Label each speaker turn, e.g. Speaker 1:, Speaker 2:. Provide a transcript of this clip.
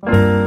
Speaker 1: Bye.